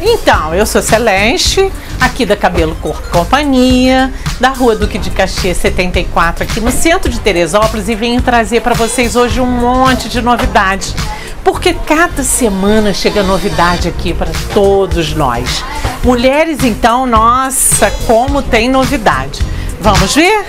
Então, eu sou Celeste, aqui da Cabelo Corpo Companhia, da Rua Duque de Caxias 74, aqui no centro de Teresópolis, e venho trazer para vocês hoje um monte de novidades. Porque cada semana chega novidade aqui para todos nós. Mulheres, então, nossa, como tem novidade. Vamos ver?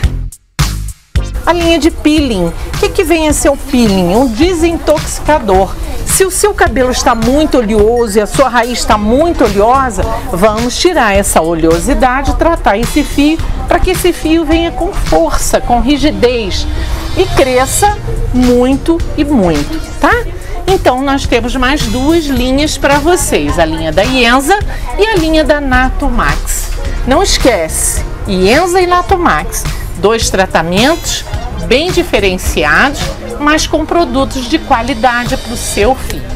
A linha de peeling. O que, que vem a ser o peeling? Um desintoxicador. Se o seu cabelo está muito oleoso e a sua raiz está muito oleosa, vamos tirar essa oleosidade, tratar esse fio para que esse fio venha com força, com rigidez e cresça muito e muito, tá? Então nós temos mais duas linhas para vocês, a linha da Ienza e a linha da Natomax. Não esquece, Ienza e Natomax, dois tratamentos bem diferenciados, mas com produtos de qualidade para o seu filho.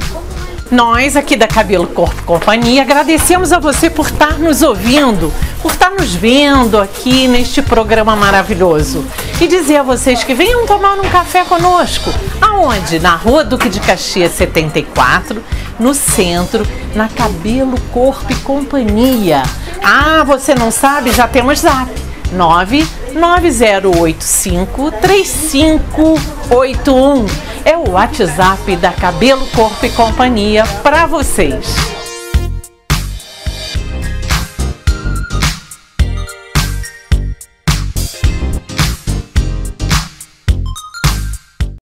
Nós aqui da Cabelo Corpo Companhia agradecemos a você por estar nos ouvindo, por estar nos vendo aqui neste programa maravilhoso. E dizer a vocês que venham tomar um café conosco. Aonde? Na Rua Duque de Caxias 74, no centro, na Cabelo Corpo e Companhia. Ah, você não sabe? Já temos zap. 99085 3581. É o WhatsApp da Cabelo Corpo e Companhia para vocês.